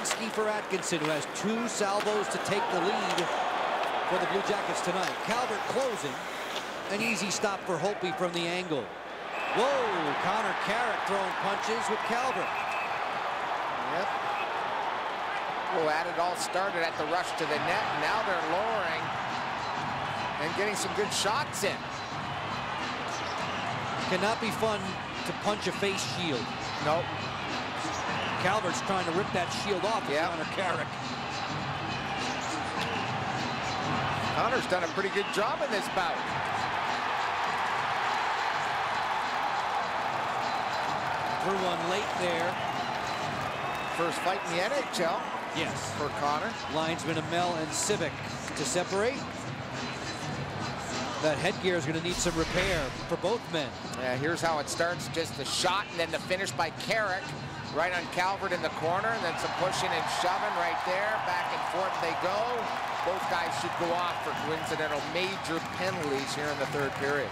Wisniewski for Atkinson, who has two salvos to take the lead for the Blue Jackets tonight. Calvert closing. An easy stop for Holtby from the angle. Whoa, Connor Carrick throwing punches with Calvert. Yep. Well, that it all started at the rush to the net. Now they're lowering and getting some good shots in. Cannot be fun to punch a face shield. Nope. Calvert's trying to rip that shield off with Yep. Connor Carrick. Connor's done a pretty good job in this bout. Threw one late there. First fight in the NHL Yes. for Connor. Linesman Amell and Civic to separate. That headgear is going to need some repair for both men. Yeah, here's how it starts. Just the shot and then the finish by Carrick. Right on Calvert in the corner. And then some pushing and shoving right there. Back and forth they go. Both guys should go off for coincidental major penalties here in the third period.